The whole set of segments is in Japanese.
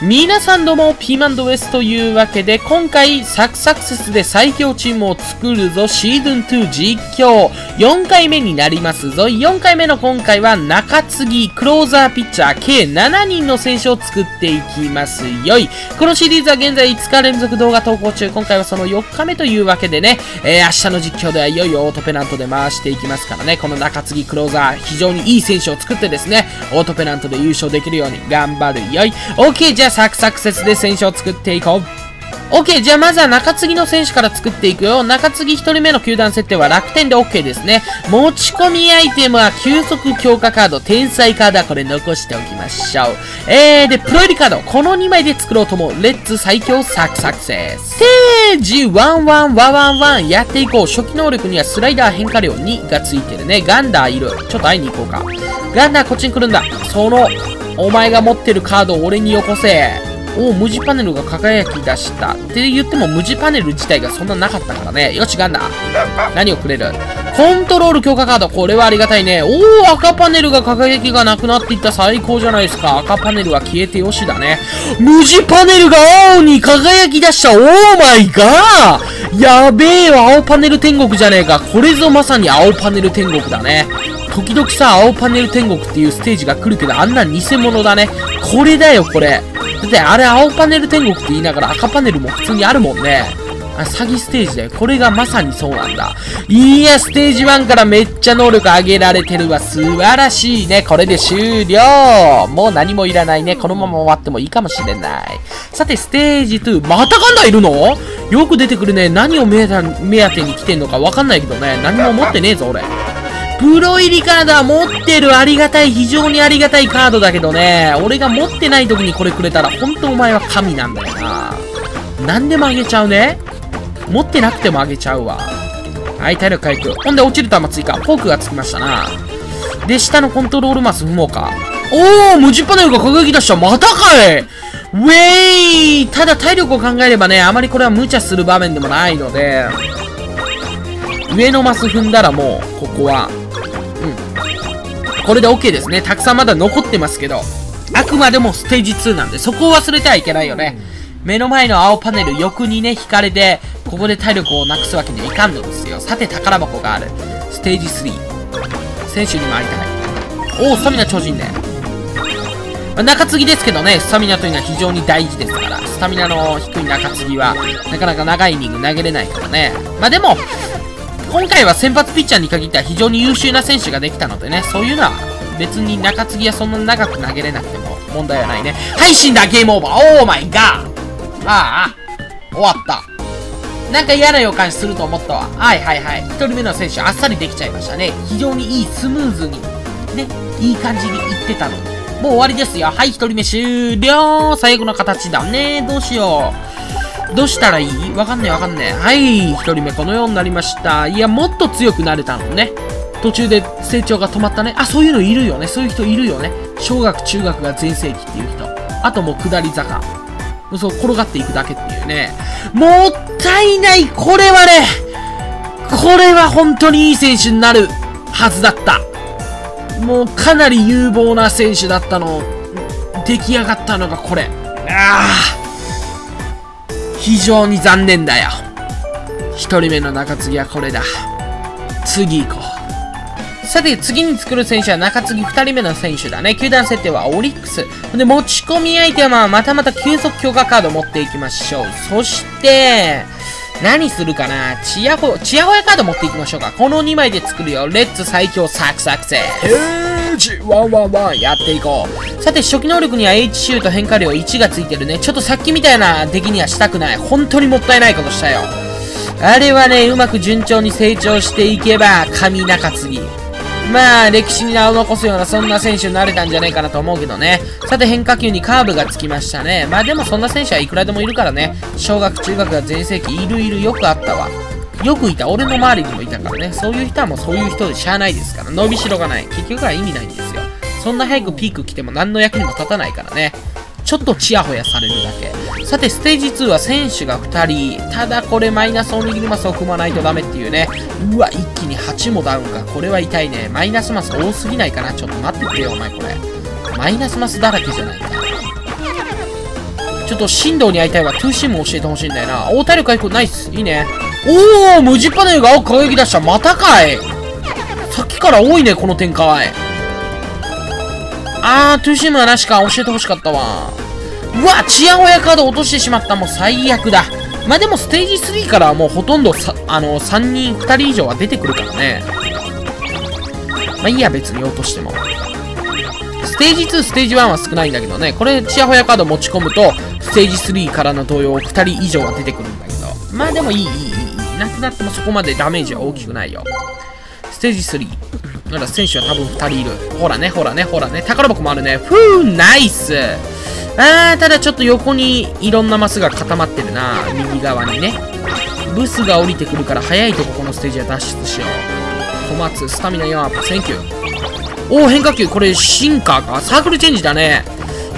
皆さんどうも、ピーマンドウエスというわけで、今回、サクサクセスで最強チームを作るぞ、シーズン2実況、4回目になりますぞ。4回目の今回は、中継ぎ、クローザーピッチャー、計7人の選手を作っていきますよい。このシリーズは現在5日連続動画投稿中、今回はその4日目というわけでね、えー、明日の実況ではいよいよオートペナントで回していきますからね、この中継ぎ、クローザー、非常にいい選手を作ってですね、オートペナントで優勝できるように頑張るよい。OK、じゃあサクサクセスで選手を作っていこう。OK! じゃあまずは中継ぎの選手から作っていくよ。中継ぎ1人目の球団設定は楽天で OK ですね。持ち込みアイテムは急速強化カード、天才カードはこれ残しておきましょう。えー、で、プロ入りカード、この2枚で作ろうと思う。レッツ最強サクサクセス。ステージ11111やっていこう。初期能力にはスライダー変化量2がついてるね。ガンダーいる。ちょっと会いに行こうか。ガンダーこっちに来るんだ。その、お前が持ってるカードを俺によこせ。おお、無地パネルが輝き出した。って言っても無地パネル自体がそんななかったからね。よし、ガンダ。何をくれる？コントロール強化カード。これはありがたいね。おお、赤パネルが輝きがなくなっていった最高じゃないですか。赤パネルは消えてよしだね。無地パネルが青に輝き出した。オーマイガーやべえわ、青パネル天国じゃねえか。これぞまさに青パネル天国だね。時々さ、青パネル天国っていうステージが来るけど、あんな偽物だね。これだよ、これ。だってあれ青パネル天国って言いながら赤パネルも普通にあるもんね。あ詐欺ステージだよ。これがまさにそうなんだ。いや、ステージ1からめっちゃ能力上げられてるわ。素晴らしいね。これで終了。もう何もいらないね。このまま終わってもいいかもしれない。さて、ステージ2。またガンダいるの？よく出てくるね。何を目当てに来てんのかわかんないけどね。何も持ってねえぞ、俺。プロ入りカードは持ってるありがたい、非常にありがたいカードだけどね、俺が持ってない時にこれくれたら、ほんとお前は神なんだよな。何でもあげちゃうね。持ってなくてもあげちゃうわ。はい、体力回復。ほんで落ちる球追加。フォークがつきましたな。で、下のコントロールマス踏もうか。おー無地パネルが輝き出したまたかいウェイただ体力を考えればね、あまりこれは無茶する場面でもないので、上のマス踏んだらもう、ここは、これで OK ですね。たくさんまだ残ってますけど、あくまでもステージ2なんで、そこを忘れてはいけないよね。目の前の青パネル、横にね、引かれて、ここで体力をなくすわけにはいかんのですよ。さて、宝箱がある。ステージ3。選手にも会いたい。おお、スタミナ超人ね。まあ、中継ぎですけどね、スタミナというのは非常に大事ですから、スタミナの低い中継ぎは、なかなか長いイニング投げれないからね。まあでも、今回は先発ピッチャーに限っては非常に優秀な選手ができたのでね、そういうのは別に中継ぎはそんな長く投げれなくても問題はないね。はい、死んだゲームオーバーオーマイガーああ、終わった。なんか嫌な予感すると思ったわ。はいはいはい。1人目の選手あっさりできちゃいましたね。非常にいい、スムーズに、ね、いい感じにいってたのに。もう終わりですよ。はい、1人目終了最後の形だね。どうしよう。どうしたらいい？わかんねえわかんねえ。はい、一人目このようになりました。いや、もっと強くなれたのね。途中で成長が止まったね。あ、そういうのいるよね。そういう人いるよね。小学、中学が全盛期っていう人。あともう下り坂。そう、転がっていくだけっていうね。もったいないこれはね、これは本当にいい選手になるはずだった。もうかなり有望な選手だったの。出来上がったのがこれ。ああ。非常に残念だよ。一人目の中継ぎはこれだ。次行こう。さて、次に作る選手は中継ぎ2人目の選手だね。球団設定はオリックス。で、持ち込みアイテムはまたまた急速強化カード持っていきましょう。そして、何するかな？チヤホ、チヤホヤカード持っていきましょうか。この2枚で作るよ。レッツ最強サクサクセージワンワンワンやっていこう。さて、初期能力には H シュート変化量1がついてるね。ちょっとさっきみたいな出来にはしたくない。本当にもったいないことしたよ。あれはね、うまく順調に成長していけば、神中継ぎ。まあ、歴史に名を残すような、そんな選手になれたんじゃないかなと思うけどね。さて、変化球にカーブがつきましたね。まあでも、そんな選手はいくらでもいるからね。小学、中学が全盛期、いるいる、よくあったわ。よくいた。俺の周りにもいたからね。そういう人はもうそういう人でしゃあないですから。伸びしろがない。結局は意味ないんですよ。そんな早くピーク来ても何の役にも立たないからね。ちょっとチヤホヤされるだけ。さて、ステージ2は選手が2人。ただこれマイナスおにぎりマスを踏まないとダメっていうね。うわ、一気に8もダウンか。これは痛いね。マイナスマス多すぎないかな。ちょっと待ってくれよ、お前これ。マイナスマスだらけじゃないか。ちょっと振動に会いたいわ。トゥーシーム教えてほしいんだよな。お、体力回復、ナイス。いいね。おー、無ジパネルが青く輝き出した。またかい。さっきから多いね、この展開。あー、トゥーシームはなしか。教えてほしかったわ。うわ、チヤホヤカード落としてしまった。もう最悪だ。まあでもステージ3からはもうほとんどさ、あの、3人、2人以上は出てくるからね。まあいいや、別に落としても。ステージ2、ステージ1は少ないんだけどね。これ、チヤホヤカード持ち込むと、ステージ3からの同様、2人以上は出てくるんだけど。まあでも、いい、いい。なくなってもそこまでダメージは大きくないよ。ステージ3。まだ選手は多分2人いる。ほらね、ほらね、ほらね。宝箱もあるね。ふぅ、ナイスあー、ただちょっと横にいろんなマスが固まってるな。右側にね。ブスが降りてくるから早いとここのステージは脱出しよう。小松、スタミナ4アップ、センキュー。おー、変化球。これ、シンカーか。サークルチェンジだね。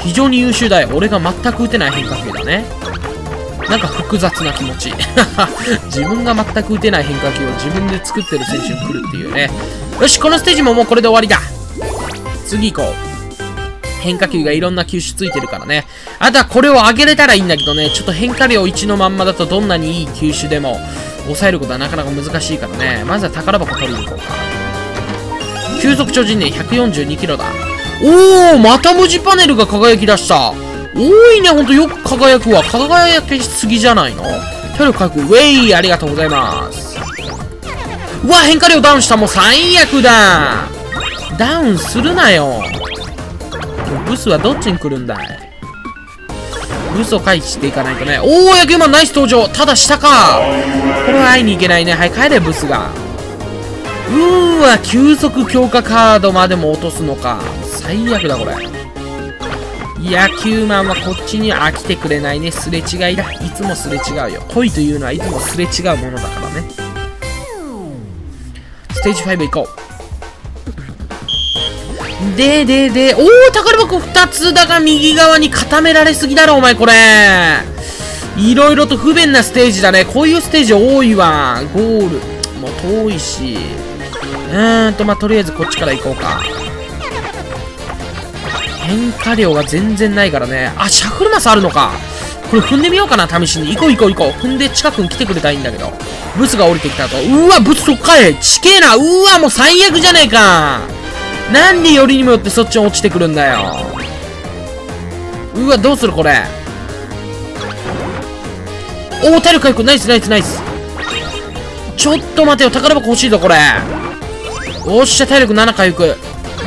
非常に優秀だよ。俺が全く打てない変化球だね。なんか複雑な気持ち。自分が全く打てない変化球を自分で作ってる選手に来るっていうね。よし、このステージももうこれで終わりだ。次行こう。変化球がいろんな球種ついてるからね。あとはこれを上げれたらいいんだけどね、ちょっと変化量1のまんまだとどんなにいい球種でも抑えることはなかなか難しいからね。まずは宝箱取りに行こうか。急速超人年142キロだ。おー、また無地パネルが輝き出した。多いね、ほんとよく輝くわ。輝きすぎじゃないの？体力回復、ウェイありがとうございます。うわ、変化量ダウンした。もう最悪だ。ダウンするなよ。ブスはどっちに来るんだい？ブスを回避していかないとね。おお、野球マンナイス登場ただ下かこれは会いに行けないね。はい、帰れ、ブスが。うーわ、急速強化カードまでも落とすのか。最悪だ、これ。野球マンはこっちに飽きてくれないね。すれ違いだ。いつもすれ違うよ。恋というのはいつもすれ違うものだからね。ステージ5行こう。で、で、で、おー、宝箱2つだが右側に固められすぎだろ、お前これ。いろいろと不便なステージだね。こういうステージ多いわ。ゴール。も遠いし。うーんと、まあ、とりあえずこっちから行こうか。変化量が全然ないからね。あ、シャフルマスあるのか。これ踏んでみようかな、試しに。行こう行こう行こう。踏んで近くに来てくれたらいいんだけど。ブスが降りてきたと。うわ、ブスそっかい。ちけえな。うわ、もう最悪じゃねえか。なんでよりにもよってそっちに落ちてくるんだようわどうするこれおお体力回復ナイスナイスナイスちょっと待てよ宝箱欲しいぞこれおっしゃ体力7回復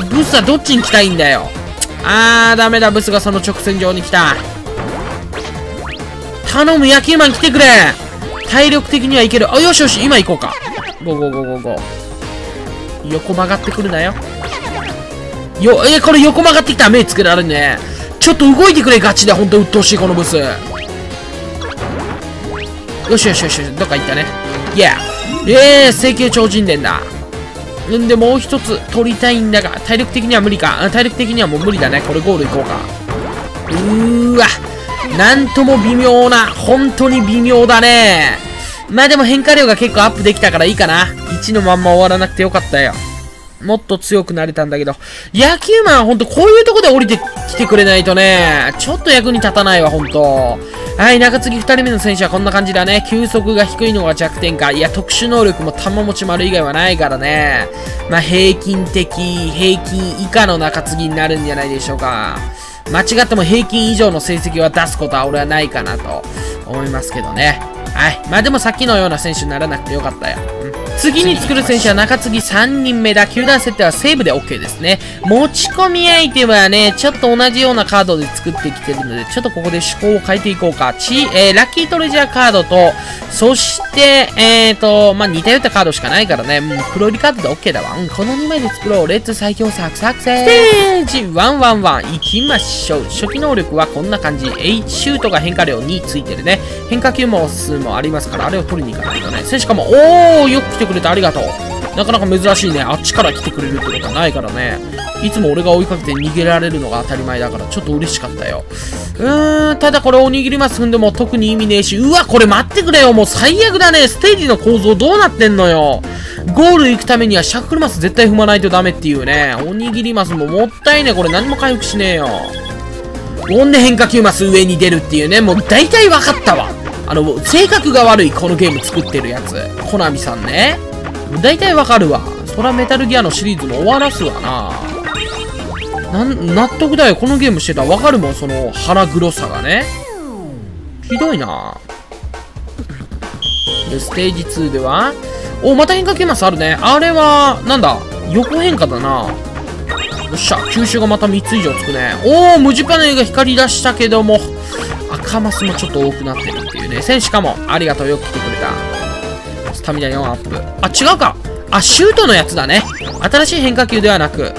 ブスはどっちに来たいんだよあーダメだブスがその直線上に来た頼む野球マン来てくれ体力的にはいけるあよしよし今行こうかゴーゴーゴーゴーゴー横曲がってくるなよよ、えこれ横曲がってきたら目つけられるね。ちょっと動いてくれ、ガチで。ほんと鬱陶しい、このブス。よしよしよし、どっか行ったね。いや、えー、成形超人伝だ。んで、もう一つ取りたいんだが、体力的には無理か。体力的にはもう無理だね。これゴールいこうか。うーわ。なんとも微妙な、本当に微妙だね。まあでも変化量が結構アップできたからいいかな。1のまんま終わらなくてよかったよ。もっと強くなれたんだけど、野球マンはほんとこういうとこで降りてきてくれないとね、ちょっと役に立たないわ、ほんと。はい、中継ぎ2人目の選手はこんな感じだね。球速が低いのが弱点か。いや、特殊能力も球持ち丸以外はないからね。まあ、平均的、平均以下の中継ぎになるんじゃないでしょうか。間違っても平均以上の成績は出すことは俺はないかなと思いますけどね。はい。まあでもさっきのような選手にならなくてよかったよ。うん次に作る選手は中継ぎ3人目だ。球団設定はセーブで OK ですね。持ち込みアイテムはね、ちょっと同じようなカードで作ってきてるので、ちょっとここで趣向を変えていこうか。ち、えー、ラッキートレジャーカードと、そして、えーと、まあ、似たようなカードしかないからね、もう黒入りカードで OK だわ。うん、この2枚で作ろう。レッツ最強作作戦。ステージ111行きましょう。初期能力はこんな感じ。H シュートが変化量2ついてるね。変化球も数もありますから、あれを取りに行かないとね。しかも、おー、よく来てくれくれてありがとう。なかなか珍しいね。あっちから来てくれるってことはないからね。いつも俺が追いかけて逃げられるのが当たり前だから、ちょっと嬉しかったよ。うーん、ただこれおにぎります踏んでも特に意味ねえし、うわ、これ待ってくれよ。もう最悪だね。ステージの構造どうなってんのよ。ゴール行くためにはシャッフルマス絶対踏まないとダメっていうね。おにぎりマスももったいねこれ何も回復しねえよ。ほんで変化球マス上に出るっていうね、もう大体分かったわ。あの、性格が悪い、このゲーム作ってるやつ。コナミさんね。大体分かるわ。そらメタルギアのシリーズも終わらすわな。な、納得だよ。このゲームしてたら分かるもん、その腹黒さがね。ひどいな。で、ステージ2では、お、また変化球マスあるね。あれは、なんだ、横変化だな。よっしゃ、吸収がまた3つ以上つくね。おー、無地パネルが光り出したけども、赤マスもちょっと多くなってるっていうね。戦士かも。ありがとう、よく来てくれた。スタミナ4アップ。あ、違うか。あ、シュートのやつだね。新しい変化球ではなく、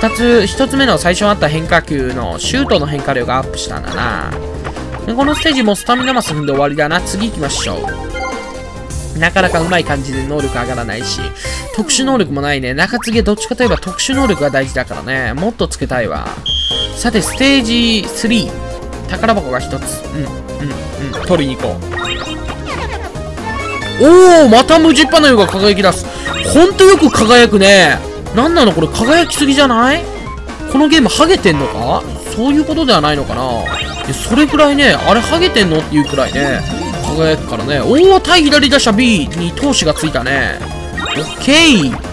2つ、1つ目の最初にあった変化球のシュートの変化量がアップしたんだな。でこのステージもスタミナマス踏んで終わりだな。次行きましょう。なかなかうまい感じで能力上がらないし、特殊能力もないね。中継ぎどっちかといえば特殊能力が大事だからね。もっとつけたいわ。さて、ステージ3。宝箱が1つ。うん、うん、うん。取りに行こう。おーまた無地パネルが輝き出す。ほんとよく輝くね。なんなのこれ輝きすぎじゃない？このゲームハゲてんのか？そういうことではないのかなそれくらいね、あれハゲてんの？っていうくらいね、輝くからね。おお、対左打者 B に投手がついたね。オッケー。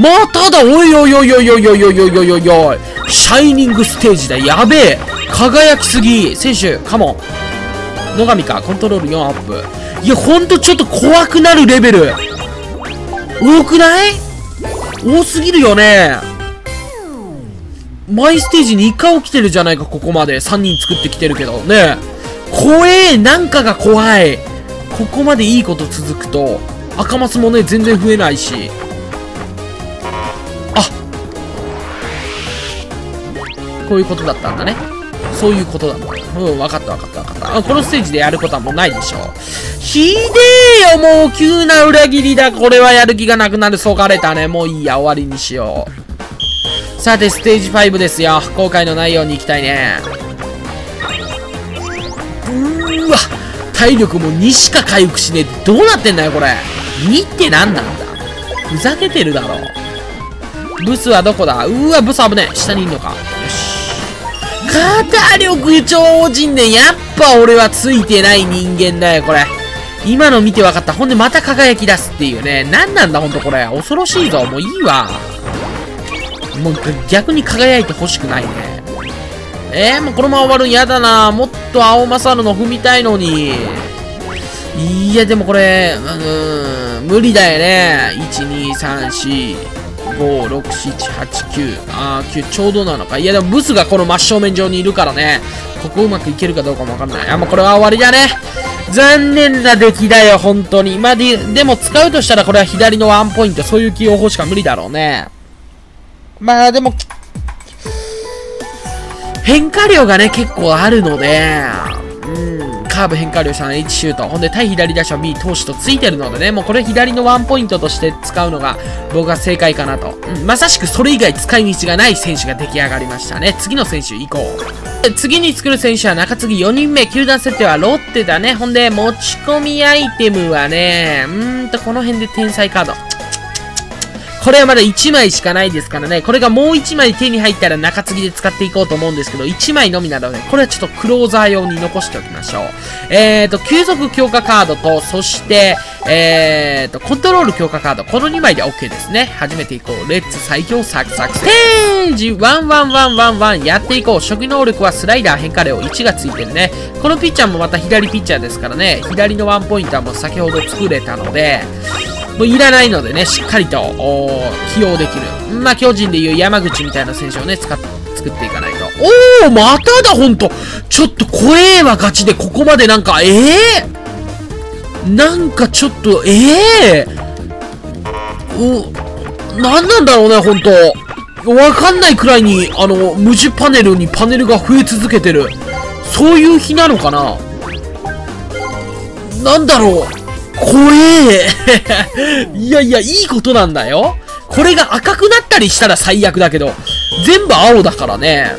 まただおいおいおいおいおいおいおいおいおいおいおいシャイニングステージだ。やべえ。輝きすぎ。選手、カモン。野上か。コントロール4アップ。いや、ほんとちょっと怖くなるレベル。多くない？多すぎるよね。マイステージに1回起きてるじゃないか、ここまで。3人作ってきてるけど。ね怖えなんかが怖いここまでいいこと続くと、赤マスもね、全然増えないし。こういうことだったんだね。そういうことだった。うん、分かった分かった分かった。あこのステージでやることはもうないでしょう。ひでえよ、もう急な裏切りだ。これはやる気がなくなる。そがれたね。もういいや、終わりにしよう。さて、ステージ5ですよ。後悔のないように行きたいね。うーわ、体力も2しか回復しねえ。どうなってんだよ、これ。2って何なんだふざけてるだろう。ブスはどこだうーわ、ブス危ねえ。下にいんのか。よし。肩力超人ね。やっぱ俺はついてない人間だよ、これ。今の見て分かった。ほんでまた輝き出すっていうね。何なんだ、ほんとこれ。恐ろしいぞ。もういいわ。もう逆に輝いてほしくないね。えー、もうこのまま終わるん嫌だな。もっと青マサルの踏みたいのに。いや、でもこれ、うん、無理だよね。1、2、3、4。5、6、7、8、9。あー、9、ちょうどなのか。いや、でもブスがこの真正面上にいるからね。ここうまくいけるかどうかもわかんない。あ、もうこれは終わりだね。残念な出来だよ、本当に。まあ、で、でも使うとしたらこれは左のワンポイント、そういう起用法しか無理だろうね。まあ、でも、変化量がね、結構あるので、うん、カーブ変化量3 H シュート、ほんで対左打者 B 投手とついてるのでね、もうこれ左のワンポイントとして使うのが僕は正解かなと。うん、まさしくそれ以外使い道がない選手が出来上がりましたね。次の選手行こう。次に作る選手は中継ぎ4人目、球団設定はロッテだね。ほんで、持ち込みアイテムはね、うーんと、この辺で天才カード。これはまだ1枚しかないですからね。これがもう1枚手に入ったら中継ぎで使っていこうと思うんですけど、1枚のみなので、これはちょっとクローザー用に残しておきましょう。えーと、急速強化カードと、そして、えーと、コントロール強化カード。この2枚で OK ですね。始めていこう。レッツ最強サクサクステージ !11111 やっていこう。初期能力はスライダー変化量1がついてるね。このピッチャーもまた左ピッチャーですからね。左のワンポインターも先ほど作れたので、もういらないのでね、しっかりと、起用できる。まあ、巨人でいう山口みたいな選手をね、使っ作っていかないと。おーまただ、ほんとちょっと怖えわ、ガチで。ここまでなんか、ええー、なんかちょっと、ええー、お、なんなんだろうね、ほんと。わかんないくらいに、あの、無地パネルにパネルが増え続けてる。そういう日なのかななんだろう。怖え いやいや、いいことなんだよ。これが赤くなったりしたら最悪だけど、全部青だからね。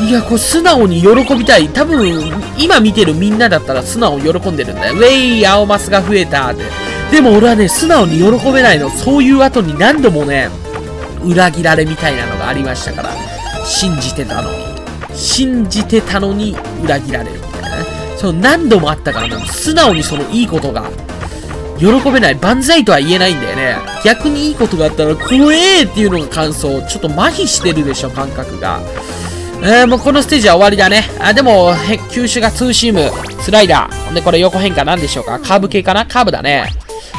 いや、これ素直に喜びたい。多分、今見てるみんなだったら素直に喜んでるんだよ。ウェイ、青マスが増えたって。でも俺はね、素直に喜べないの。そういう後に何度もね、裏切られみたいなのがありましたから、信じてたのに。信じてたのに裏切られる。その何度もあったからね、素直にそのいいことが、喜べない。万歳とは言えないんだよね。逆にいいことがあったら、怖えっていうのが感想。ちょっと麻痺してるでしょ、感覚が。えー、もうこのステージは終わりだね。あ、でも、へ、球種がツーシーム、スライダー。で、これ横変化なんでしょうか？カーブ系かな？カーブだね。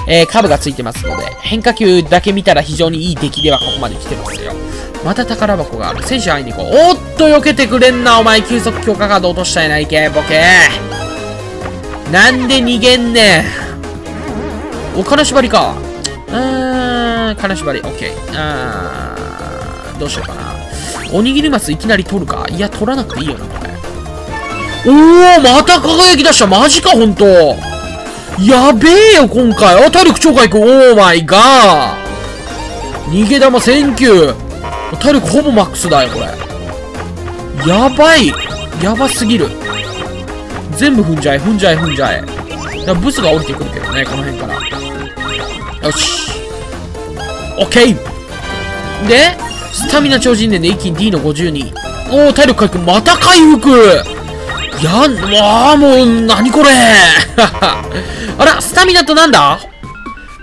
えー、カーブがついてますので、変化球だけ見たら非常にいい出来ではここまで来てますよ。また宝箱がある。選手会いに行こう。おっと、避けてくれんな、お前。急速強化カード落としたいな、いけ、ボケなんで逃げんねん。お、金縛りか。うーん、金縛り。オッケー。あー、どうしようかな。おにぎりマスいきなり取るかいや、取らなくていいよな、これ。おー、また輝き出した。マジか、ほんと。やべえよ、今回。あ、体力超回復。オーマイガー。逃げ玉センキュー。体力ほぼマックスだよ、これ。やばい。やばすぎる。全部踏んじゃえ、踏んじゃえ、踏んじゃえ。だブスが降りてくるけどね、この辺から。よし。OK! で、スタミナ超人伝で一気に D の52。おー、体力回復、また回復やん、わあ、もう、なにこれ あら、スタミナとなんだ？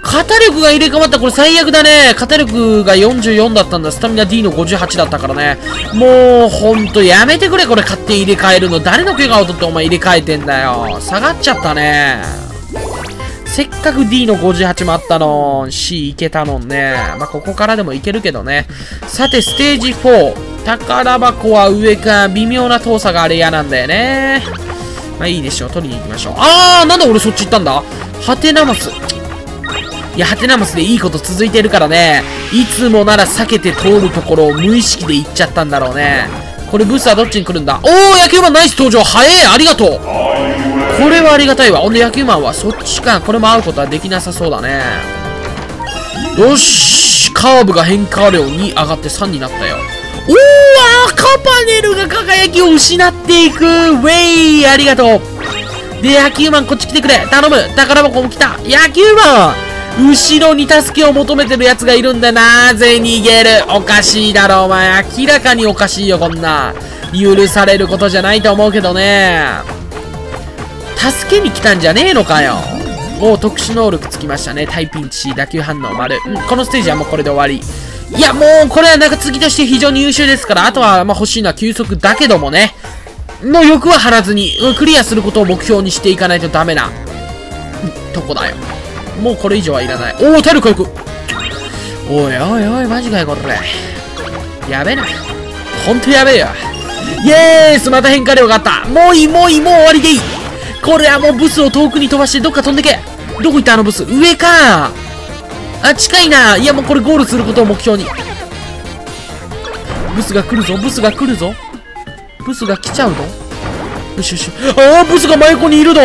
肩力が入れ替わった。これ最悪だね。肩力が44だったんだ。スタミナ D の58だったからね。もう、ほんとやめてくれ。これ勝手に入れ替えるの。誰の怪我を取ってお前入れ替えてんだよ。下がっちゃったね。せっかく D の58もあったの。C いけたのね。まあ、ここからでもいけるけどね。さて、ステージ4。宝箱は上か。微妙な遠さがあれ嫌なんだよね。まあいいでしょう。取りに行きましょう。あーなんで俺そっち行ったんだハテナマス。いや、ハテナマスでいいこと続いてるからね。いつもなら避けて通るところを無意識で行っちゃったんだろうね。これブースはどっちに来るんだ？おー野球マンナイス登場早えありがとうこれはありがたいわ。ほんで野球マンはそっちか。これも会うことはできなさそうだね。よしカーブが変化量に上がって3になったよ。おー赤パネルが輝きを失っていくウェイありがとうで、野球マンこっち来てくれ頼む宝箱も来た野球マン後ろに助けを求めてる奴がいるんだなぜ逃げるおかしいだろお前明らかにおかしいよこんな許されることじゃないと思うけどね助けに来たんじゃねえのかよもう特殊能力つきましたね。タイピンチ、打球反応丸。うん、このステージはもうこれで終わり。いや、もう、これは中継ぎとして非常に優秀ですから、あとは、ま、欲しいのは休息だけどもね。もう欲は張らずに、クリアすることを目標にしていかないとダメな、とこだよ。もうこれ以上はいらない。おお、体力回復おいおいおい、マジかよ、これ。やべえな。ほんとやべえよ。イエースまた変化量があったもういい、もういい、もう終わりでいいこれはもうブスを遠くに飛ばしてどっか飛んでけどこ行ったあのブス？上かあ、近いないやもうこれゴールすることを目標に。ブスが来るぞ、ブスが来るぞ。ブスが来ちゃうぞ。よしよし。ああ、ブスが真横にいるの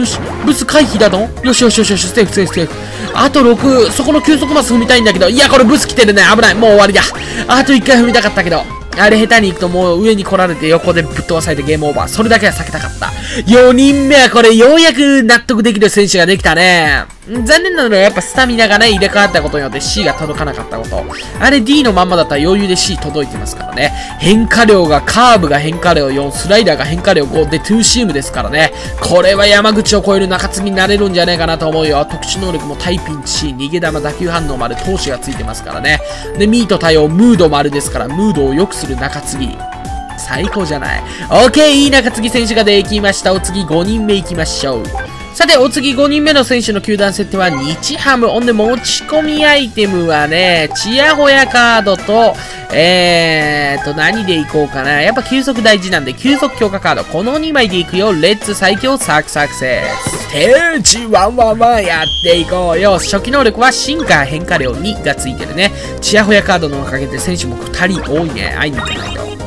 よし、ブス回避だの？よしよしよしよし、セーフセーフセーフ。あと6、そこの急速マス踏みたいんだけど、いや、これブス来てるね。危ない。もう終わりだ。あと1回踏みたかったけど。あれ下手に行くともう上に来られて横でぶっ飛ばされてゲームオーバー。それだけは避けたかった。4人目はこれようやく納得できる選手ができたね。残念なのはやっぱスタミナがね、入れ替わったことによって C が届かなかったこと。あれ D のまんまだったら余裕で C 届いてますからね。変化量が、カーブが変化量4、スライダーが変化量5で、トゥーシームですからね。これは山口を超える中継ぎになれるんじゃないかなと思うよ。特殊能力もタイピンチ C、逃げ玉、打球反応丸、投資がついてますからね。で、ミート対応、ムード丸ですから、ムードを良くする中継ぎ。最高じゃない。OK! いい中継ぎ選手ができました。お次5人目行きましょう。さて、お次5人目の選手の球団設定は日ハム。ほんで持ち込みアイテムはね、チヤホヤカードと、えーと、何でいこうかな。やっぱ急速大事なんで、急速強化カード。この2枚でいくよ。レッツ最強サクサクセス。ステージ111やっていこうよ。初期能力は進化変化量2がついてるね。チヤホヤカードのおかげで選手も2人多いね。会いに行かないと。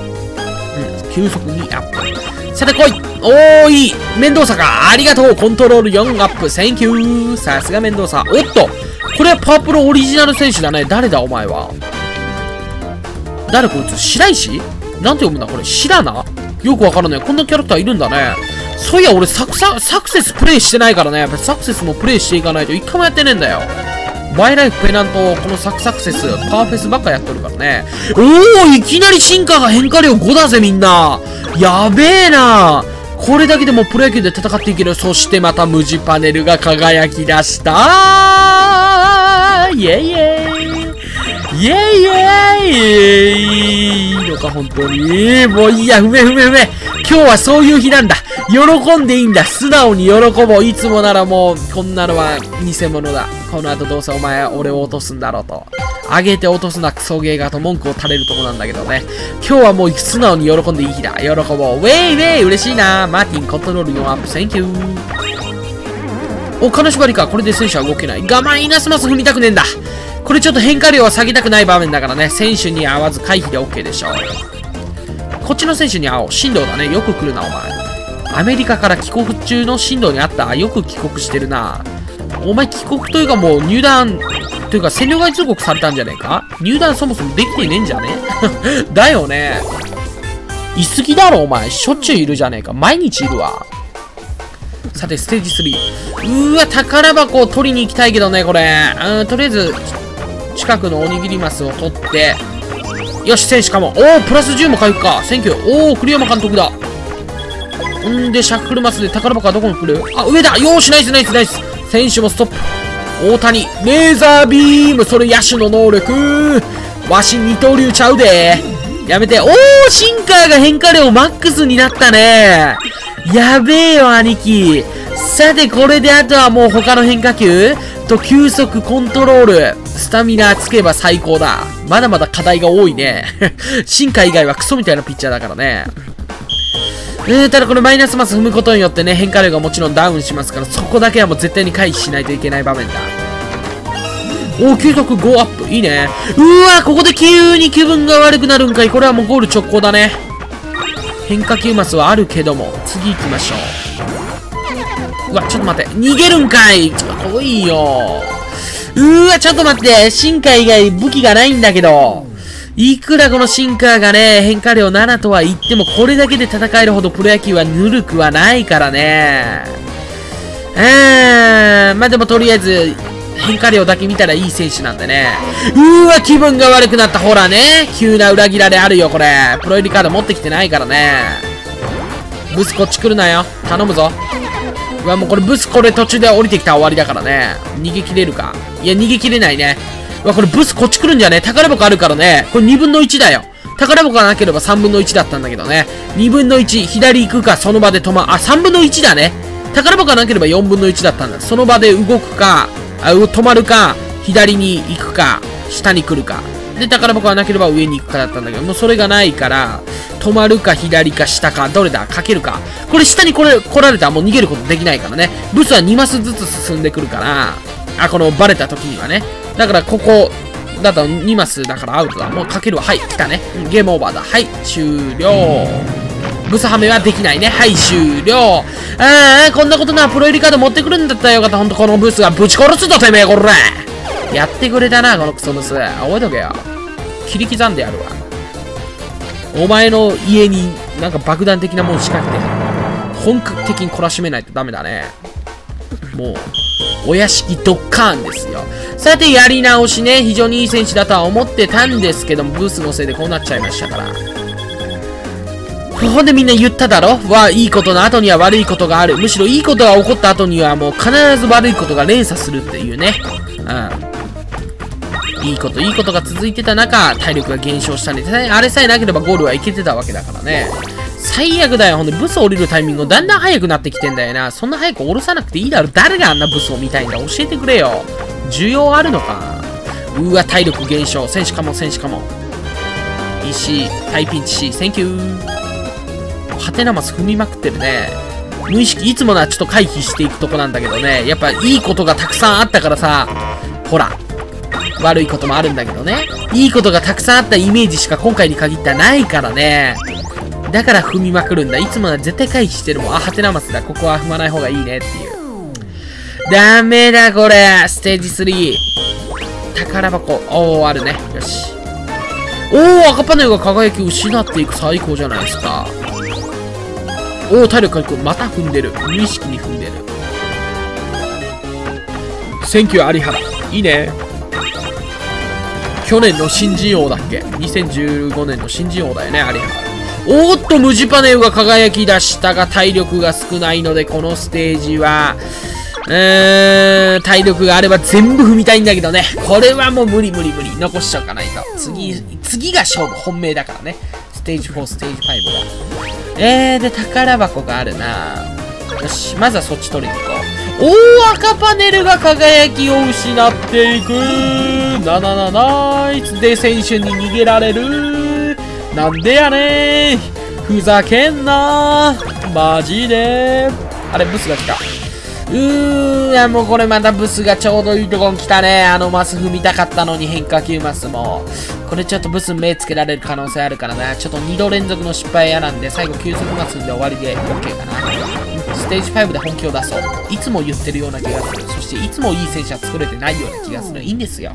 球速2アップ。さて来い。おーい。いメンドーサかありがとう。コントロール4アップ。センキューさすがメンドーサ。おっと。これはパープルオリジナル選手だね。誰だお前は？誰こいつ？白石？なんて読むんだこれ。白なよくわからない。こんなキャラクターいるんだね。そういや俺サクササクセスプレイしてないからね。やっぱサクセスもプレイしていかないと。一回もやってねえんだよ。マイライフペナント、このサクサクセス、パーフェスばっかやっとるからね。おおいきなり進化が変化量5だぜみんなやべえなこれだけでもプロ野球で戦っていける。そしてまた無地パネルが輝き出したイェイイェイイェイイェイいいのか、本当に。もういいや、ふめふめふめ。今日はそういう日なんだ。喜んでいいんだ。素直に喜ぼう。いつもならもう、こんなのは偽物だ。この後どうせお前、俺を落とすんだろうと。上げて落とすなクソゲーガーと文句を垂れるとこなんだけどね。今日はもう素直に喜んでいい日だ。喜ぼう。ウェイウェイ嬉しいな。マーティンコントロール4アップ。センキュー。お、金縛りか。これで選手は動けない。我慢、マイナスマス踏みたくねえんだ。これちょっと変化量は下げたくない場面だからね。選手に合わず回避で OK でしょう。こっちの選手に会おう。進藤だね。よく来るな、お前。アメリカから帰国中の進藤に会ったよく帰国してるな。お前帰国というかもう入団、というか戦力外通告されたんじゃねえか？入団そもそもできてねえんじゃね？だよね。いすぎだろ、お前。しょっちゅういるじゃねえか。毎日いるわ。さて、ステージ3。うーわ、宝箱を取りに行きたいけどね、これ。うん、とりあえず、近くのおにぎりマスを取って、よし、選手かも。おお、プラス10も回復か。センキュー。おお、栗山監督だ。んで、シャッフルマスで宝箱はどこに来る？あ、上だよーし、ナイスナイスナイス選手もストップ。大谷、レーザービーム、それ野手の能力。わし二刀流ちゃうで。やめて。おー、シンカーが変化量マックスになったね。やべえよ、兄貴。さて、これであとはもう他の変化球？と急速コントロール。スタミナつけば最高だ。まだまだ課題が多いね。進化以外はクソみたいなピッチャーだからね。えー、ただこれマイナスマス踏むことによってね、変化量がもちろんダウンしますから、そこだけはもう絶対に回避しないといけない場面だ。おー、急速5アップ。いいね。うわここで急に気分が悪くなるんかい。これはもうゴール直行だね。変化球マスはあるけども、次行きましょう。うわ、ちょっと待って。逃げるんかい。ちょっと遠いよ。うーわ、ちょっと待って。進化以外武器がないんだけど。いくらこのシンカーがね、変化量7とは言っても、これだけで戦えるほどプロ野球はぬるくはないからね。うーん、まあでもとりあえず、変化量だけ見たらいい選手なんでね。うーわ、気分が悪くなった。ほらね。急な裏切られあるよ、これ。プロ入りカード持ってきてないからね。ブスこっち来るなよ。頼むぞ。うわ、もうこれブスこれ途中で降りてきたら終わりだからね。逃げ切れるか。いや、逃げ切れないね。うわ、これブスこっち来るんじゃね？宝箱あるからね。これ2分の1だよ。宝箱がなければ3分の1だったんだけどね。2分の1、左行くか、その場で止ま、あ、3分の1だね。宝箱がなければ4分の1だったんだ。その場で動くか、あ、止まるか、左に行くか、下に来るか。で、宝箱がなければ上に行くかだったんだけど、もうそれがないから、止まるか左か下か、どれだ？かけるか。これ下にこれ来られたらもう逃げることできないからね。ブスは2マスずつ進んでくるから、あ、このバレた時にはね。だからここ、だと2マスだからアウトだ。もうかけるわ。はい、来たね。ゲームオーバーだ。はい、終了。ブスハメはできないね。はい、終了。ああ、こんなことな、プロ入りカード持ってくるんだったらよかった。ほんとこのブスがぶち殺すぞ、てめえ、これ。やってくれたな、このクソブス。覚えとけよ。切り刻んでやるわ。お前の家になんか爆弾的なもん仕掛けて、本格的に懲らしめないとダメだね。もう、お屋敷ドッカーンですよ。さて、やり直しね、非常にいい選手だとは思ってたんですけども、ブースのせいでこうなっちゃいましたから。ほんでみんな言っただろ？わ、いいことの後には悪いことがある。むしろいいことが起こった後にはもう必ず悪いことが連鎖するっていうね。うん。いいこと、いいことが続いてた中、体力が減少したんで、あれさえなければゴールはいけてたわけだからね。最悪だよ。ほんで、ブス降りるタイミングだんだん早くなってきてんだよな。そんな早く降ろさなくていいだろ。誰があんなブスを見たいんだ？教えてくれよ。需要あるのか？うわ、体力減少。選手かも、選手かも。石、対ピンチ C、センキュー。ハテナマス踏みまくってるね。無意識、いつものはちょっと回避していくとこなんだけどね。やっぱいいことがたくさんあったからさ、ほら。悪いこともあるんだけどね。いいことがたくさんあったイメージしか今回に限ってはないからね。だから踏みまくるんだ。いつもは絶対回避してるもん。あ、ハテナマスだ。ここは踏まない方がいいねっていう。ダメだ、これ。ステージ3。宝箱。おー、あるね。よし。おー、赤パネルが輝きを失っていく。最高じゃないですか。おー、体力回復。また踏んでる。無意識に踏んでる。センキュー、有原。いいね。去年の新人王だっけ ?2015 年の新人王だよね、あれ。おーっと、ムジパネルが輝き出したが、体力が少ないので、このステージは、うーん、体力があれば全部踏みたいんだけどね。これはもう無理無理無理。残しちゃおかないと。次、次が勝負、本命だからね。ステージ4、ステージ5は。えー、で、宝箱があるなよし、まずはそっち取りに行こう。大赤パネルが輝きを失っていくなななナイツで選手に逃げられるなんでやねんふざけんなマジであれ、ブスが来た。うーや、もうこれまたブスがちょうどいいとこに来たね。あのマス踏みたかったのに変化球マスも。これちょっとブス目つけられる可能性あるからな。ちょっと2度連続の失敗嫌なんで、最後急速マスで終わりで OK かな。ステージ5で本気を出そう。いつも言ってるような気がする。そしていつもいい選手は作れてないような気がする。いいんですよ。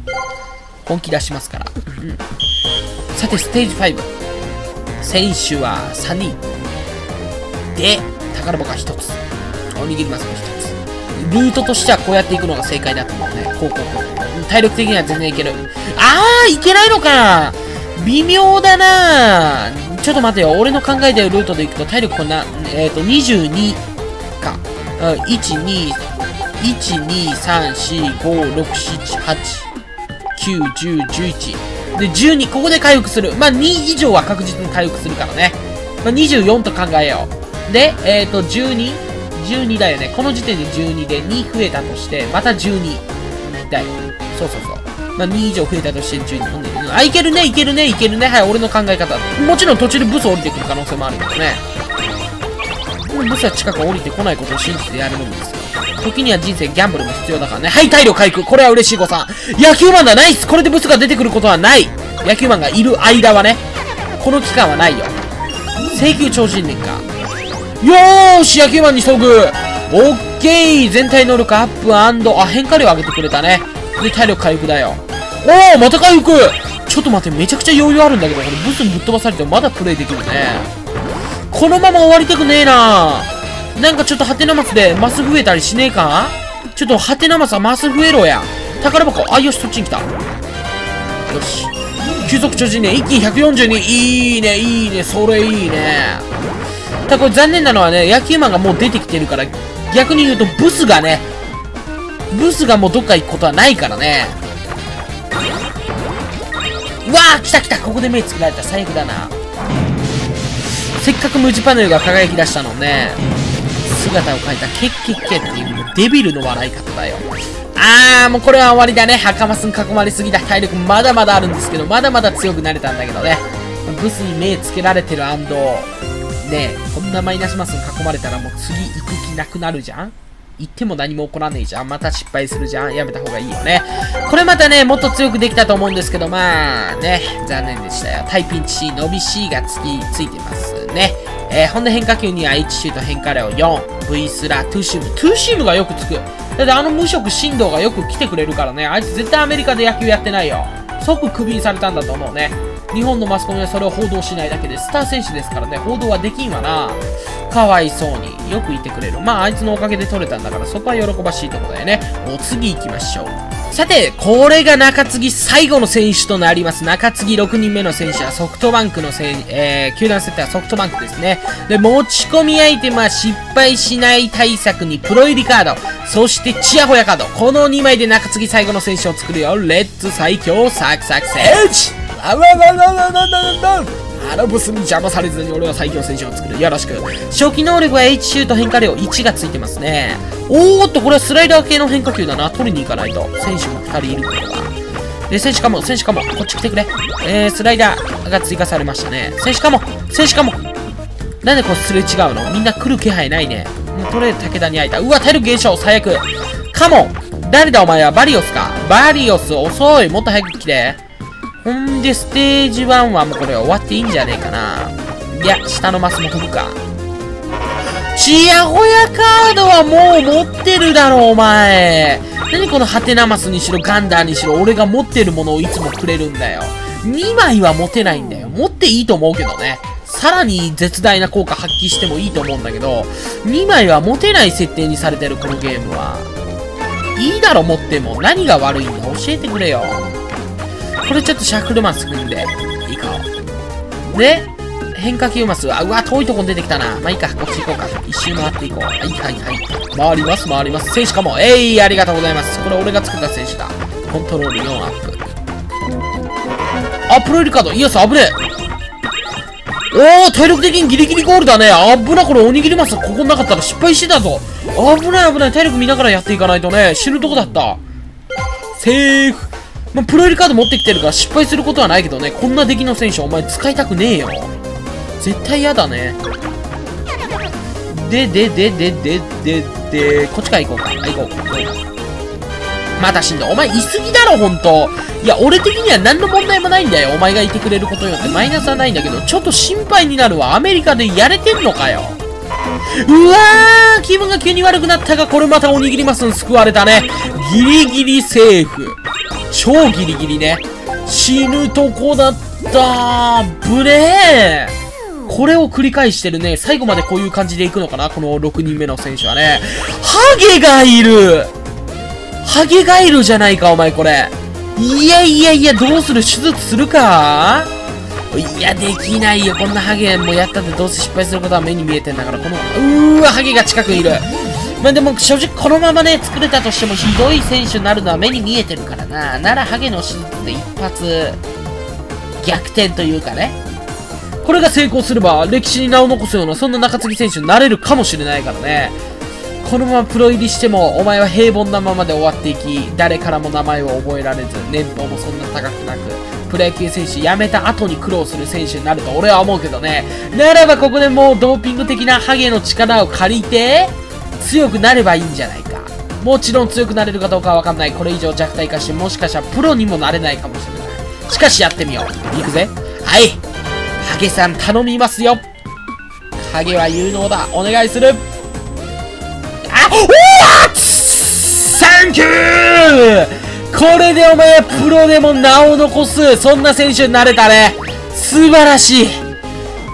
本気出しますから。うん。さて、ステージ5。選手は3人。で、宝箱が1つ。おにぎりマスも1つ。ルートとしてはこうやっていくのが正解だと思うね。こうこうこう。体力的には全然いける。あー、いけないのか微妙だなちょっと待てよ。俺の考えてるルートでいくと体力こんな、えっ、ー、と、22か。うん、1、2、1、2、3、4、5、6、7、8、9、10、11。で、12、ここで回復する。まあ、2以上は確実に回復するからね。まあ、24と考えよう。で、えっ、ー、と、12、12だよね。この時点で12で2増えたとして、また12だよ。そうそうそう。まあ、2以上増えたとして12。ほんで、あ、いけるね、いけるね、いけるね。はい、俺の考え方。もちろん途中でブス降りてくる可能性もあるけどね。ブスは近く降りてこないことを信じてやるのみですよ。時には人生ギャンブルも必要だからね。はい、体力回復。これは嬉しい誤算。野球マンだ、ナイスこれでブスが出てくることはない。野球マンがいる間はね。この期間はないよ。請求超人年か。よーし野球マンに遭遇オッケー全体能力アップあ、変化量上げてくれたね。で、体力回復だよ。おーまた回復ちょっと待って、めちゃくちゃ余裕あるんだけど、これブスにぶっ飛ばされてもまだプレイできるね。このまま終わりたくねえななんかちょっとハテナマスでマス増えたりしねえか？ちょっとハテナマスはマス増えろや。宝箱。あ、よし、そっちに来た。よし。急速超人ね。一気に142。いいね、いいね、それいいね。ただこれ残念なのはね、野球マンがもう出てきてるから、逆に言うとブスがね、ブスがもうどっか行くことはないからね。うわー来た来たここで目つけられた最悪だな。せっかくムジパネルが輝き出したのね、姿を変えたケッケッケっていうデビルの笑い方だよ。あー、もうこれは終わりだね。袴すに囲まれすぎた体力まだまだあるんですけど、まだまだ強くなれたんだけどね。ブスに目つけられてる安藤ねこんなマイナスマスに囲まれたらもう次行く気なくなるじゃん？行っても何も起こらねえじゃん。また失敗するじゃん。やめた方がいいよね。これまたね、もっと強くできたと思うんですけど、まあね、残念でしたよ。対ピンチ C、伸び C がつき、ついてますね。えー、ほんで変化球には H シュート変化量4、V スラ、トゥーシーム。トゥーシームがよくつく。だってあの無色神童がよく来てくれるからね。あいつ絶対アメリカで野球やってないよ。即クビにされたんだと思うね。日本のマスコミはそれを報道しないだけで、スター選手ですからね、報道はできんわな。かわいそうに。よくいてくれる。まあ、あいつのおかげで取れたんだから、そこは喜ばしいとこだよね。お次行きましょう。さて、これが中継ぎ最後の選手となります。中継ぎ6人目の選手はソフトバンクの選えー、球団設定はソフトバンクですね。で、持ち込みアイテムは失敗しない対策にプロ入りカード、そしてチヤホヤカード。この2枚で中継ぎ最後の選手を作るよ。レッツ最強サクサクセーチあわわわわわわわあのボスに邪魔されずに俺は最強選手を作る。よろしく。初期能力は H シュート変化量1がついてますね。おーっと、これはスライダー系の変化球だな。取りに行かないと。選手も2人いるってことか。で、選手かも、選手かも。こっち来てくれ。えー、スライダーが追加されましたね。選手かも、選手かも。なんでこうすれ違うのみんな来る気配ないね。もうとりあえず武田に会えた。うわ、体力減少、最悪。カモ誰だお前はバリオスかバリオス遅いもっと早く来て。ほんで、ステージ1はもうこれ終わっていいんじゃねえかな。いや、下のマスも飛ぶか。チヤホヤカードはもう持ってるだろ、お前。何このハテナマスにしろ、ガンダーにしろ、俺が持ってるものをいつもくれるんだよ。2枚は持てないんだよ。持っていいと思うけどね。さらに絶大な効果発揮してもいいと思うんだけど、2枚は持てない設定にされてる、このゲームは。いいだろ、持っても。何が悪いんだ教えてくれよ。これちょっとシャッフルマス組んで、いこう。で、変化球マス。あ、うわ、遠いとこに出てきたな。まあいいか、こっち行こうか。一周回っていこう。はいはいはい。回ります、回ります。選手かも。えい、ありがとうございます。これ俺が作った選手だ。コントロール4アップ。あ、プロイルカード。イエス、危ねえ。おー、体力的にギリギリゴールだね。危な、これ、おにぎりマス、ここなかったら失敗してたぞ。危ない危ない。体力見ながらやっていかないとね、死ぬとこだった。セーフ。まあ、プロ入りカード持ってきてるから失敗することはないけどね、こんな出来の選手お前使いたくねえよ。絶対嫌だね。で、で、で、で、で、で、で、こっちから行こうか。行こう。また死んだ。お前、いすぎだろ、ほんと。いや、俺的には何の問題もないんだよ。お前がいてくれることによってマイナスはないんだけど、ちょっと心配になるわ。アメリカでやれてんのかよ。うわー気分が急に悪くなったが、これまたおにぎりマスに救われたね。ギリギリセーフ。超ギリギリね。死ぬとこだったブレーこれを繰り返してるね。最後までこういう感じでいくのかな？この6人目の選手はね。ハゲがいるハゲがいるじゃないか、お前これ。いやいやいや、どうする？手術するか？いや、できないよ。こんなハゲもやったってどうせ失敗することは目に見えてんだから、この、うーわ、ハゲが近くにいる。まあでも正直このままね、作れたとしてもひどい選手になるのは目に見えてるからな。ならハゲの手術で一発、逆転というかね。これが成功すれば、歴史に名を残すような、そんな中継ぎ選手になれるかもしれないからね。このままプロ入りしても、お前は平凡なままで終わっていき、誰からも名前を覚えられず、年俸もそんな高くなく、プロ野球選手辞めた後に苦労する選手になると俺は思うけどね。ならばここでもうドーピング的なハゲの力を借りて、強くなればいいんじゃないか。もちろん強くなれるかどうかはわかんない。これ以上弱体化して、もしかしたらプロにもなれないかもしれない。しかしやってみよう。行くぜ。はい。ハゲさん頼みますよ。ハゲは有能だ。お願いする。あ、おわサンキューこれでお前プロでも名を残す、そんな選手になれたね。素晴らしい。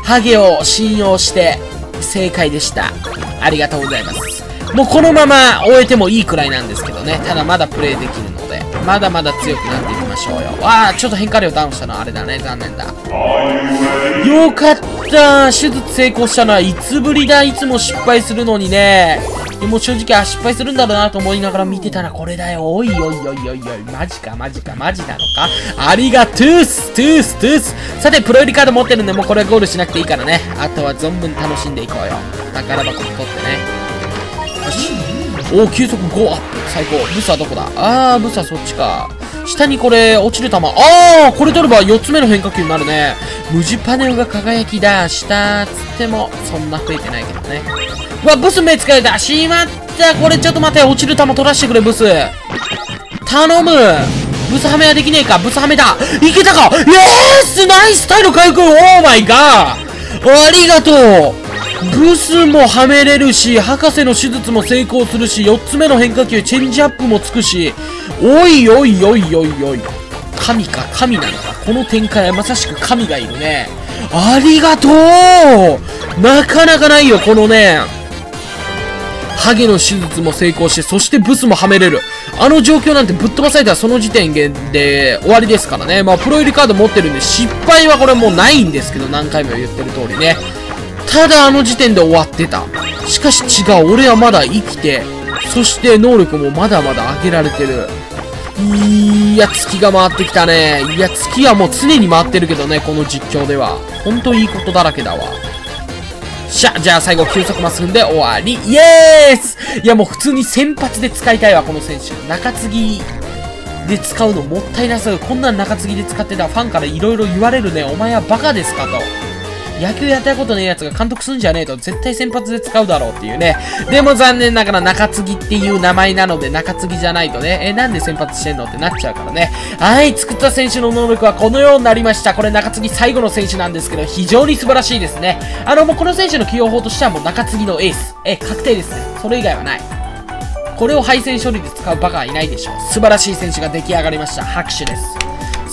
ハゲを信用して正解でした。ありがとうございます。もうこのまま終えてもいいくらいなんですけどね。ただまだプレイできるので、まだまだ強くなっていきましょうよ。わあ、ちょっと変化量ダウンしたのはあれだね。残念だ。よかった手術成功したのはいつぶりだいつも失敗するのにね。でも正直、あ、失敗するんだろうなと思いながら見てたらこれだよ。おいおいおいおいおい。マジかマジかマジなのかありがとうすトゥーストゥースさて、プロ入りカード持ってるんで、もうこれゴールしなくていいからね。あとは存分楽しんでいこうよ。宝箱取ってね。よし。お球速5アップ。最高。ブスはどこだ？あー、ブスはそっちか。下にこれ、落ちる球。あーこれ取れば4つ目の変化球になるね。無地パネルが輝きだ。下、つっても、そんな増えてないけどね。うわ、ブス目つかれた。しまった。これちょっと待って。落ちる球取らしてくれ、ブス。頼む。ブスハメはできねえか。ブスハメだ。いけたかイエースナイスタイル回復オーマイガーありがとうブスもはめれるし、博士の手術も成功するし、4つ目の変化球、チェンジアップもつくし、おいおいおいおいおい。神か、神なのか。この展開はまさしく神がいるね。ありがとうなかなかないよ、このね、ハゲの手術も成功して、そしてブスもはめれる。あの状況なんてぶっ飛ばされたらその時点で終わりですからね。まあ、プロ入りカード持ってるんで、失敗はこれもうないんですけど、何回も言ってる通りね。ただあの時点で終わってた。しかし違う。俺はまだ生きて、そして能力もまだまだ上げられてる。いや、月が回ってきたね。いや、月はもう常に回ってるけどね、この実況では。ほんといいことだらけだわ。しゃ、じゃあ最後、急速マス踏んで終わり。イエースいや、もう普通に先発で使いたいわ、この選手。中継ぎで使うのもったいなさ。こんなん中継ぎで使ってたファンから色々言われるね。お前はバカですかと。野球やったことねえやつが監督すんじゃねえと絶対先発で使うだろうっていうね。でも残念ながら中継ぎっていう名前なので中継ぎじゃないとね、え、なんで先発してんのってなっちゃうからね。はい、作った選手の能力はこのようになりました。これ中継ぎ最後の選手なんですけど、非常に素晴らしいですね。あの、もうこの選手の起用法としてはもう中継ぎのエース。え、確定ですね。それ以外はない。これを配線処理で使うバカはいないでしょう。素晴らしい選手が出来上がりました。拍手です。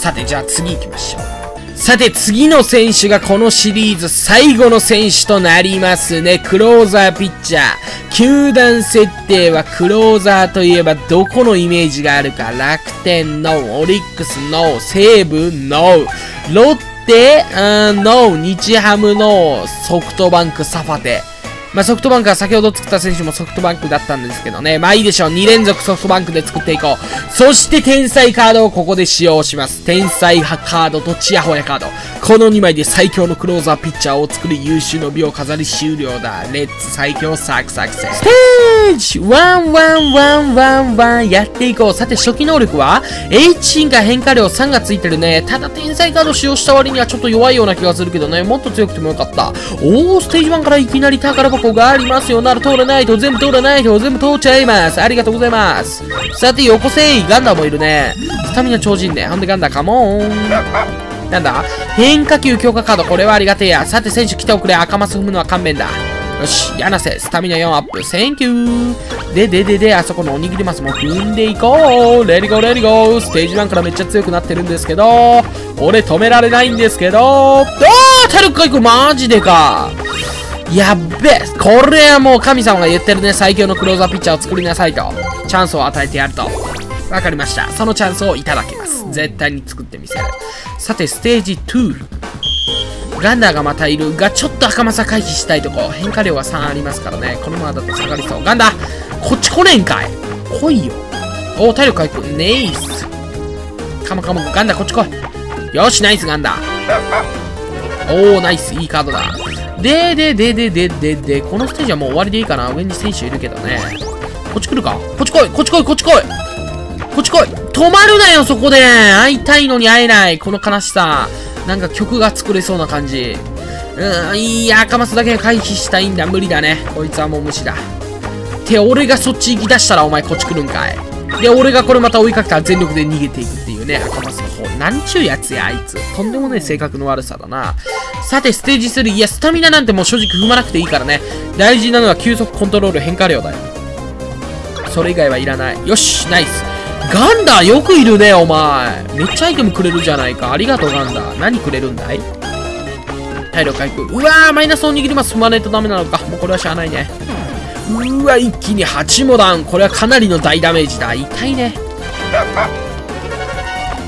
さて、じゃあ次行きましょう。さて、次の選手がこのシリーズ最後の選手となりますね。クローザーピッチャー。球団設定はクローザーといえばどこのイメージがあるか楽天の、オリックスの、西武の、ロッテ、ノー、日ハムの、ソフトバンクサファテ。まあ、ソフトバンクは先ほど作った選手もソフトバンクだったんですけどね。まあいいでしょう。2連続ソフトバンクで作っていこう。そして天才カードをここで使用します。天才カードとチヤホヤカード。この2枚で最強のクローザーピッチャーを作り有終の美を飾り終了だ。 let's 最強サクサクセス。ステージ one one one one one やっていこう。さて初期能力は ?H 進化変化量3がついてるね。ただ天才カード使用した割にはちょっと弱いような気がするけどね。もっと強くてもよかった。おー、ステージ1からいきなり宝箱箱がありますよ。なら通らないと、全部通らないと、全部通っちゃいます。ありがとうございます。さて、よこせい。ガンダーもいるね。スタミナ超人ね。ほんでガンダー、 come on。なんだ？変化球強化カード。これはありがてえや。さて、選手来ておくれ。赤マス踏むのは勘弁だ。よし、柳瀬、スタミナ4アップ。センキュー。で、で、で、で、あそこのおにぎりマスも踏んでいこう。 ready go、ready go。ステージ1からめっちゃ強くなってるんですけど、俺止められないんですけど、あー体力回復マジでか。やっべこれはもう神様が言ってるね。最強のクローザーピッチャーを作りなさいと。チャンスを与えてやると。わかりました。そのチャンスをいただきます。絶対に作ってみせる。さて、ステージ2。ランナーがまたいるが、ちょっと赤マサ回避したいとこ。変化量が3ありますからね。このままだと下がりそう。ガンダこっち来ねんかい来いよ。お体力回復。ネイス。カモカモ、ガンダこっち来い。よし、ナイスガンダおー、ナイス。いいカードだ。で、で、で、で、で、で、で、このステージはもう終わりでいいかな。上に選手いるけどね。こっち来るか？こっち来いこっち来いこっち来いこっち来い止まるなよ、そこで会いたいのに会えないこの悲しさ。なんか曲が作れそうな感じ。うん、いや、赤マスだけ回避したいんだ。無理だね。こいつはもう無視だ。て、俺がそっち行き出したらお前こっち来るんかい。で、俺がこれまた追いかけたら全力で逃げていくっていうね、赤マスの方。なんちゅうやつや、あいつ。とんでもねえ性格の悪さだな。さて、ステージ3。いや、スタミナなんてもう正直踏まなくていいからね。大事なのは急速コントロール変化量だよ。それ以外はいらない。よし、ナイス。ガンダーよくいるね、お前。めっちゃアイテムくれるじゃないか。ありがとう、ガンダー。何くれるんだい？体力回復。うわー、マイナスを握ります。踏まないとダメなのか。もうこれはしゃあないね。うわ、一気に8もダウン。これはかなりの大ダメージだ。痛いね。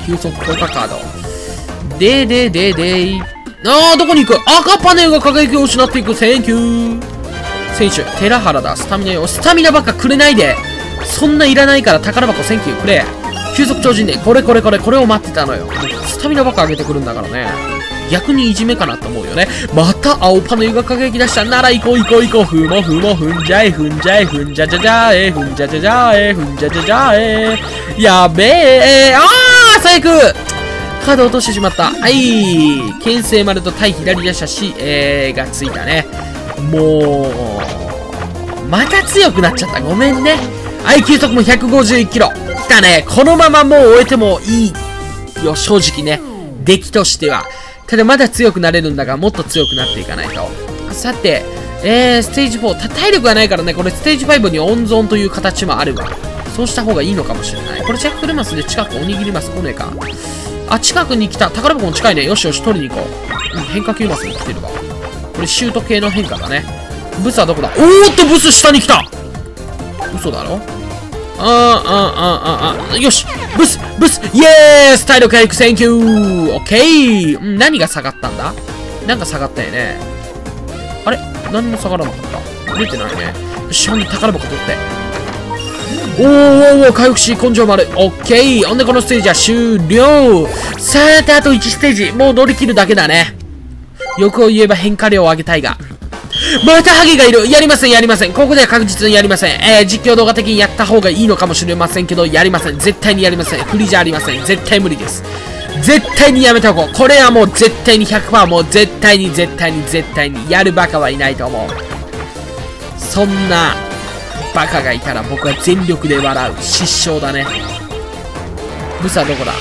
球速強化カード。でででであー、どこに行く？赤パネルが輝きを失っていく。センキュー。選手、寺原だ。スタミナよ。スタミナばっかくれないで。そんないらないから宝箱センキューくれ。球速超人で、これこれこれ、これを待ってたのよ。スタミナばっか上げてくるんだからね。逆にいじめかなと思うよね。また青パネルが輝き出したなら行こう行こう行こう。ふもふもふんじゃえふんじゃえふんじゃじゃじゃえふんじゃじゃじゃえふんじゃじゃじゃえやべえあー最悪カード落としてしまった。はい。牽制丸と対左打者 C、えー、がついたね。もう、また強くなっちゃった。ごめんね。はい、球速も151キロ。来たね。このままもう終えてもいいよ、正直ね。出来としては。ただまだ強くなれるんだが、もっと強くなっていかないと。さて、えー、ステージ4。体力がないからね、これステージ5に温存という形もあるわ。そうした方がいいのかもしれない。これチェックレマスで近くおにぎります来ねえか。あ、近くに来た。宝箱も近いね。よしよし、取りに行こう。うん、変化球マスに来てるわ。これシュート系の変化だね。ブスはどこだ？おーっと、ブス下に来た嘘だろ？あーあーあああよしブスブスイエースタイル回復センキューオッケー何が下がったんだなんか下がったよねあれ何も下がらなかった出てないねよしほん宝箱取っておーおーおー回復し根性丸オッケーほんでこのステージは終了さてあと1ステージもう乗り切るだけだね欲を言えば変化量を上げたいがまたハゲがいるやりませんやりませんここでは確実にやりませんえー、実況動画的にやった方がいいのかもしれませんけど、やりません。絶対にやりません。振りじゃありません。絶対無理です。絶対にやめておこう。これはもう絶対に100%もう絶対に絶対に絶対にやるバカはいないと思う。そんなバカがいたら僕は全力で笑う。失笑だね。ブスはどこだ？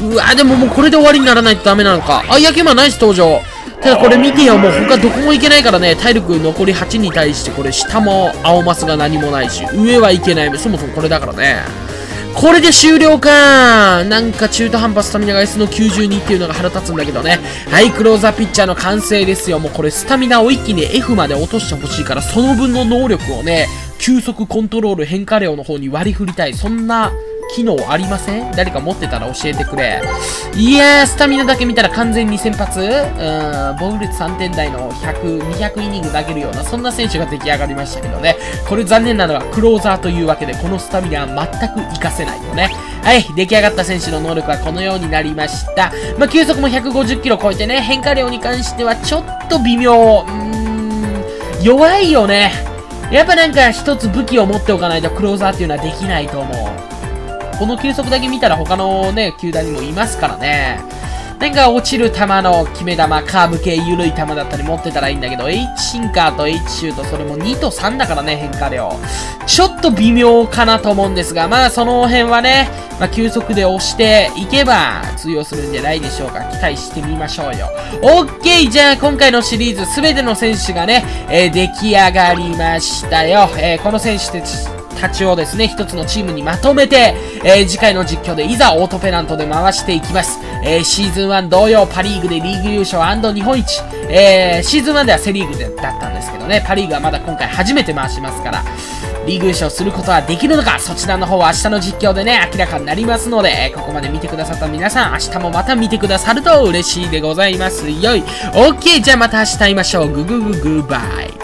うわ、でももうこれで終わりにならないとダメなのか。あ、焼けまナイス登場。ただこれ見てよ、もう他どこも行けないからね、体力残り8に対してこれ下も青マスが何もないし、上はいけない。そもそもこれだからね。これで終了かなんか中途半端スタミナが S の92っていうのが腹立つんだけどね。はい、クローザーピッチャーの完成ですよ。もうこれスタミナを一気に F まで落としてほしいから、その分の能力をね、急速コントロール変化量の方に割り振りたい。そんな機能ありません？誰か持ってたら教えてくれ。いやー、スタミナだけ見たら完全に先発うーん、防御率3点台の100、200イニング投げるような、そんな選手が出来上がりましたけどね。これ残念なのはクローザーというわけで、このスタミナは全く活かせないよね。はい、出来上がった選手の能力はこのようになりました。まあ、球速も150キロ超えてね、変化量に関してはちょっと微妙。うーん、弱いよね。やっぱなんか一つ武器を持っておかないとクローザーっていうのはできないと思う。この球速だけ見たら他のね、球団にもいますからね。なんか落ちる球の決め球、カーブ系緩い球だったり持ってたらいいんだけど、H シンカーと H シュート、それも2と3だからね、変化量。ちょっと微妙かなと思うんですが、まあその辺はね、まあ球速で押していけば通用するんじゃないでしょうか。期待してみましょうよ。OK! じゃあ今回のシリーズ全ての選手がね、えー、出来上がりましたよ。えー、この選手たち、をですね、一つのチームにまとめて、えー、次回の実況でいざオートペナントで回していきます。えー、シーズン1同様パリーグでリーグ優勝日本一。えー、シーズン1ではセリーグでだったんですけどね、パリーグはまだ今回初めて回しますから、リーグ優勝することはできるのか、そちらの方は明日の実況でね、明らかになりますので、ここまで見てくださった皆さん、明日もまた見てくださると嬉しいでございますよい。OK! じゃあまた明日会いましょう。ググググバイ。